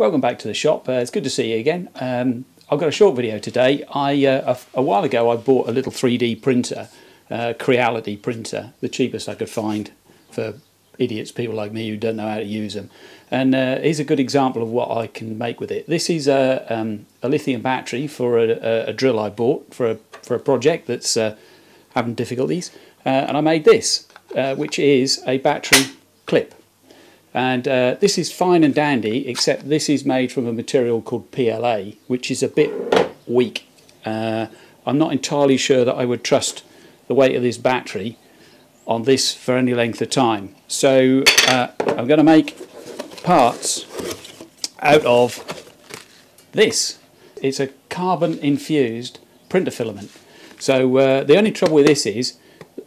Welcome back to the shop. Uh, it's good to see you again. Um, I've got a short video today. I uh, a, a, while ago I bought a little 3D printer, uh, Creality printer, the cheapest I could find for idiots, people like me who don't know how to use them. And uh, here's a good example of what I can make with it. This is a, um, a lithium battery for a, a, a, drill I bought for a for a project that's uh, having difficulties, uh, and I made this, which is a battery clip. And uh, this is fine and dandy, except this is made from a material called PLA, which is a bit weak. Uh, I'm not entirely sure that I would trust the weight of this battery on this for any length of time. So uh, I'm going to make parts out of this. It's a carbon infused printer filament. So uh, the only trouble with this is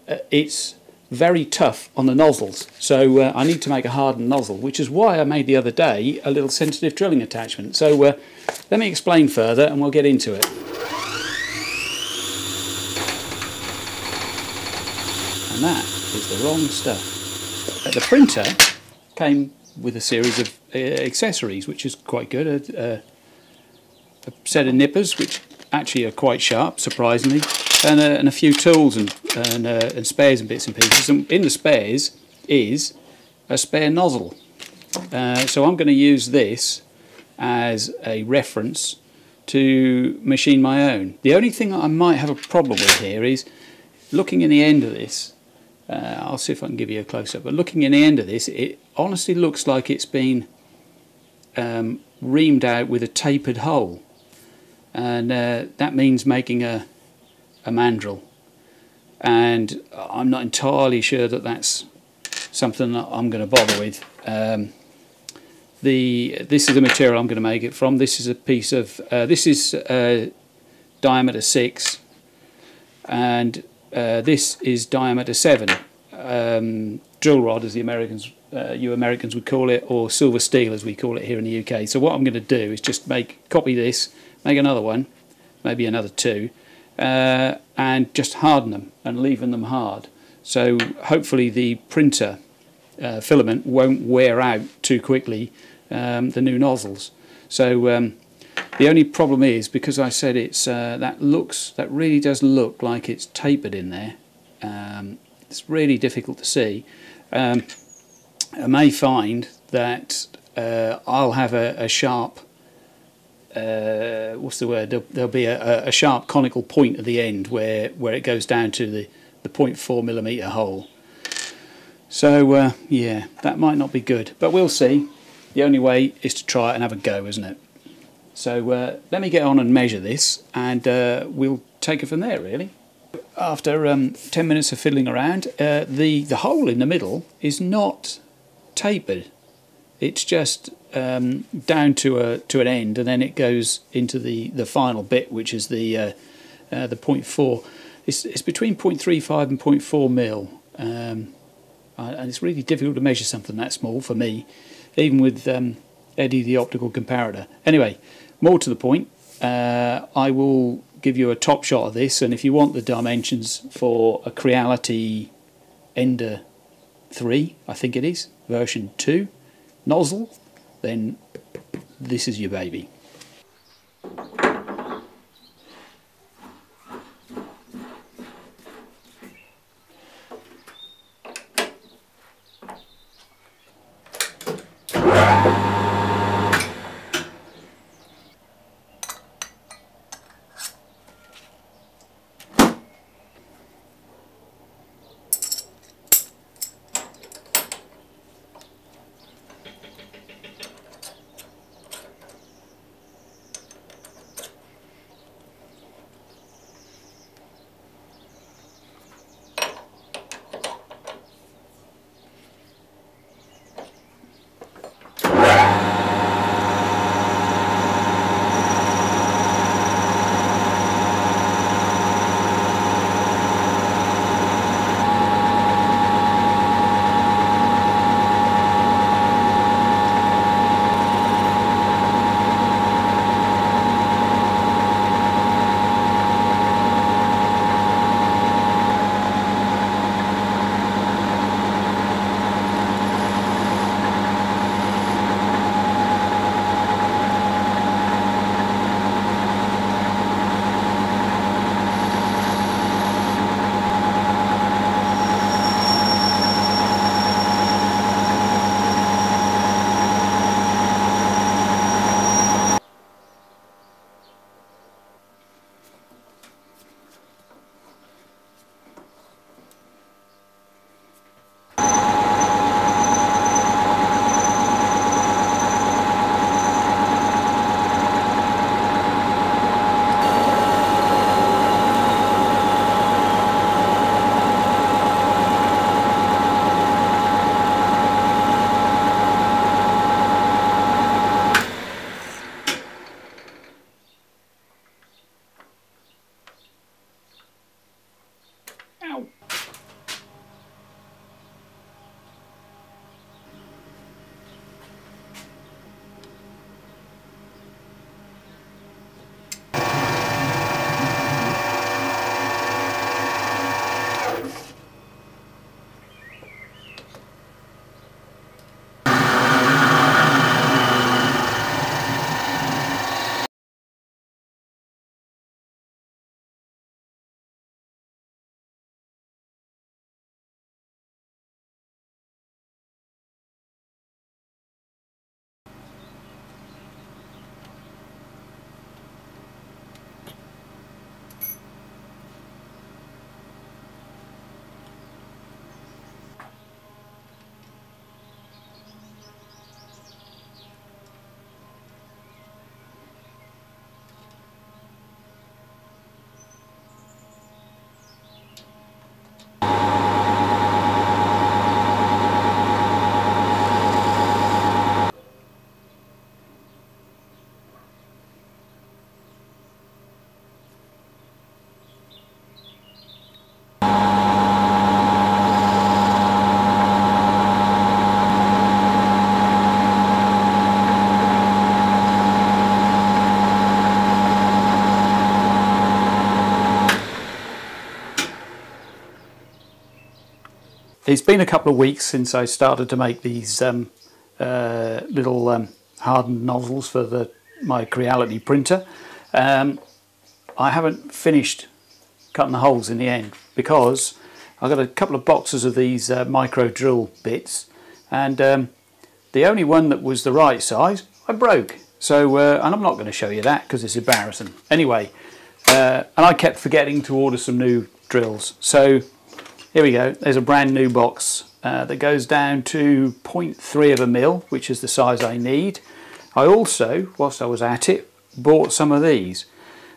uh, it's very tough on the nozzles. So uh, I need to make a hardened nozzle, which is why I made the other day a little sensitive drilling attachment. So uh, let me explain further and we'll get into it. And that is the wrong stuff. Uh, the printer came with a series of uh, accessories, which is quite good. a set of nippers, which actually are quite sharp, surprisingly, and, uh, and a few tools and, and, uh, and, spares and bits and pieces. And in the spares is a spare nozzle. Uh, so I'm going to use this as a reference to machine my own. The only thing I might have a problem with here is looking in the end of this, uh, I'll see if I can give you a close-up, but looking in the end of this, it honestly looks like it's been um, reamed out with a tapered hole and uh, that means making a, a mandrel and I'm not entirely sure that that's something that I'm going to bother with. Um, the this is the material I'm going to make it from. This is a piece of uh, this is uh, diameter six, and uh, this is diameter seven. Um, drill rod, as the Americans, uh, you Americans would call it, or silver steel, as we call it here in the UK. So what I'm going to do is just make copy this make another one, maybe another two, uh, and just harden them and leaving them hard. So hopefully the printer uh, filament won't wear out too quickly um, the new nozzles. So um, the only problem is because I said it's uh, that looks that really does look like it's tapered in there. Um, it's really difficult to see. Um, I may find that uh, I'll have a, a sharp uh, what's the word? There'll, there'll be a, a, sharp conical point at the end where where it goes down to the the 0.4 millimeter hole. So uh, yeah, that might not be good, but we'll see. The only way is to try it and have a go, isn't it? So uh, let me get on and measure this, and uh, we'll take it from there. Really. After um, 10 minutes of fiddling around, uh, the the hole in the middle is not tapered. It's just um, down to a to an end, and then it goes into the the final bit, which is the uh, uh, the 0.4. It's it's between 0.35 and 0.4 mil, um, and it's really difficult to measure something that small for me, even with um, Eddie the optical comparator. Anyway, more to the point, uh, I will give you a top shot of this, and if you want the dimensions for a Creality Ender 3, I think it is, version 2 nozzle then this is your baby. It's been a couple of weeks since I started to make these um, uh, little um, hardened nozzles for the my Creality printer. Um, I haven't finished cutting the holes in the end because I've got a couple of boxes of these uh, micro drill bits and um, the only one that was the right size I broke. So, uh, and I'm not going to show you that because it's embarrassing. Anyway, uh, and I kept forgetting to order some new drills. So here we go. There's a brand new box uh, that goes down to 0.3 of a mil, which is the size I need. I also, whilst I was at it, bought some of these.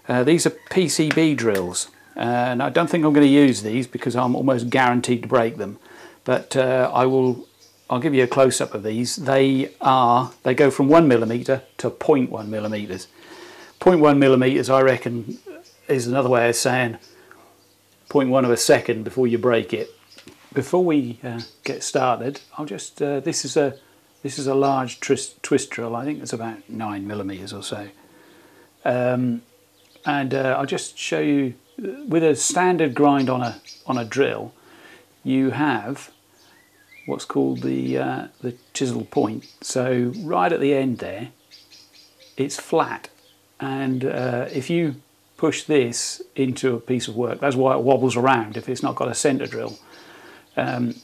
Uh, these are PCB drills. Uh, and I don't think I'm going to use these because I'm almost guaranteed to break them. But uh, I will I'll give you a close-up of these. They are they go from one millimeter to 0.1 millimeters. 0.1 millimeters, I reckon, is another way of saying 0.1 of a second before you break it. Before we uh, get started, I'll just uh, this is a this is a large twist, twist drill. I think it's about nine millimeters or so. Um, and uh, I'll just show you with a standard grind on a on a drill, you have what's called the uh, the chisel point. So right at the end there, it's flat, and uh, if you push this into a piece of work, that's why it wobbles around if it's not got a centre drill, um,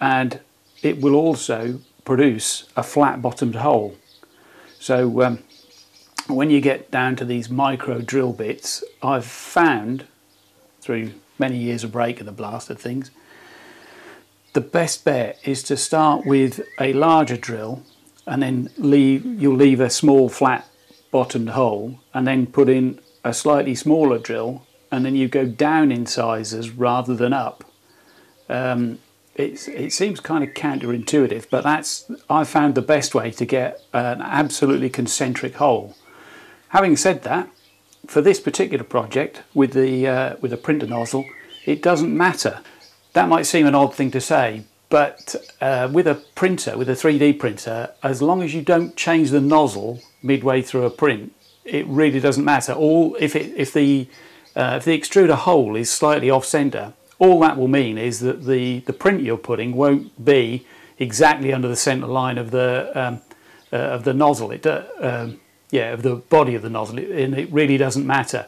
and it will also produce a flat bottomed hole. So um, when you get down to these micro drill bits, I've found through many years of break breaking the blasted things the best bet is to start with a larger drill and then leave you'll leave a small flat bottomed hole and then put in a slightly smaller drill and then you go down in sizes rather than up. Um, it seems kind of counterintuitive, but that's I found the best way to get an absolutely concentric hole. Having said that, for this particular project with the uh, with a printer nozzle, it doesn't matter. That might seem an odd thing to say, but uh, with a printer, with a 3D printer, as long as you don't change the nozzle midway through a print, it really doesn't matter. All if it if the uh, if the extruder hole is slightly off center, all that will mean is that the the print you're putting won't be exactly under the center line of the um, uh, of the nozzle. It uh, um, yeah of the body of the nozzle, it, and it really doesn't matter.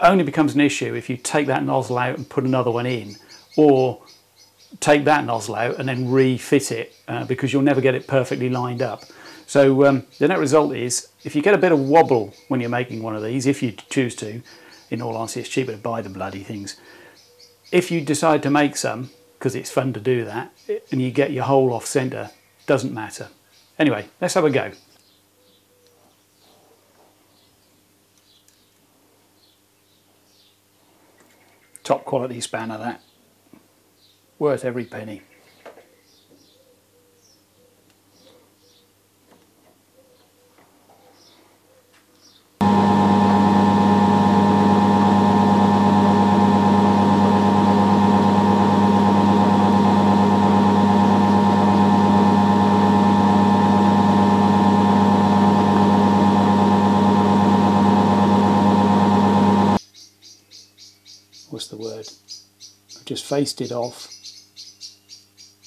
Only becomes an issue if you take that nozzle out and put another one in or take that nozzle out and then refit it uh, because you'll never get it perfectly lined up. So um, the net result is if you get a bit of wobble when you're making one of these, if you choose to, in all honesty it's cheaper to buy the bloody things. If you decide to make some, because it's fun to do that, and you get your hole off centre, doesn't matter. Anyway, let's have a go. Top quality spanner that worth every penny. I've just faced it off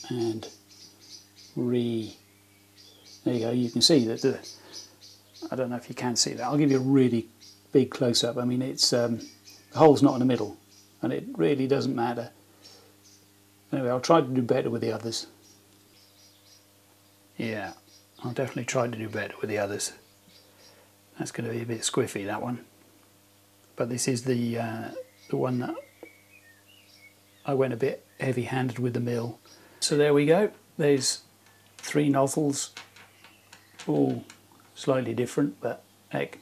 and re there you go you can see that the I don't know if you can see that I'll give you a really big close-up I mean it's um, the hole's not in the middle and it really doesn't matter. Anyway I'll try to do better with the others. Yeah I'll definitely try to do better with the others. That's going to be a bit squiffy that one. But this is the uh, the one that I went a bit heavy-handed with the mill so there we go. There's three nozzles, all slightly different, but heck,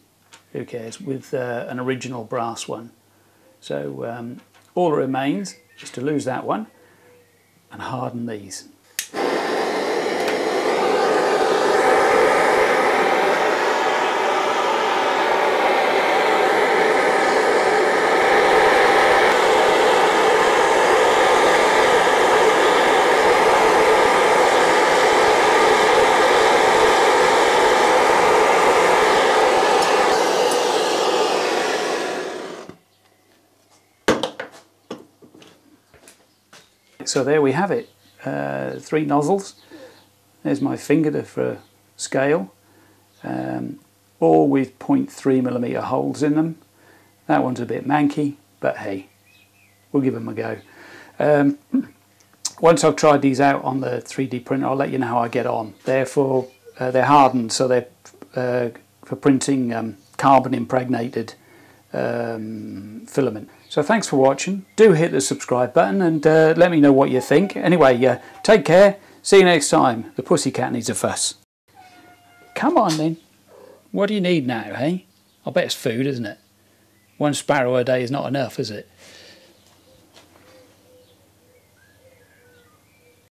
who cares, with uh, an original brass one. So um, all that remains is to lose that one and harden these. So there we have it. uh, three nozzles. There's my finger for scale, um, all with 0.3 millimeter holes in them. That one's a bit manky, but hey, we'll give them a go. Um, once I've tried these out on the 3D printer, I'll let you know how I get on. They're for uh, they're hardened, so they're uh, for printing um, carbon impregnated um, filament. So thanks for watching. Do hit the subscribe button and uh, let me know what you think. Anyway, uh, take care. See you next time. The pussycat needs a fuss. Come on then. What do you need now, hey? I bet it's food, isn't it? One sparrow a day is not enough, is it?